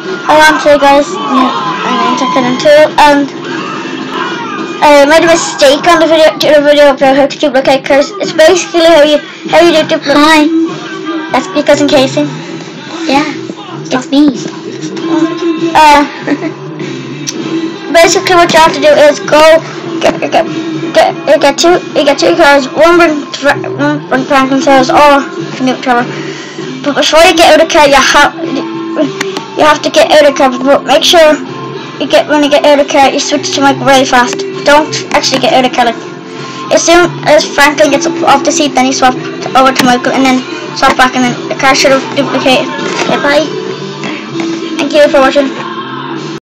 Hi, I'm today, guys. I'm 2, and I made a mistake on the video, the video about how to duplicate cars. It's basically how you how you do duplicate. Hi. That's because in casing. Yeah. It's me. Uh, basically, what you have to do is go get get get, you get two you get two cars. One bring one Franklin cars or Nuke Trevor. But before you get out of the car, you have you have to get out of car. But make sure you get when you get out of car, you switch to Mike really fast. Don't actually get out of. Like, as soon as Franklin gets off the seat, then you swap over to Michael, and then swap back, and then the car should have duplicated. Bye. Thank you for watching.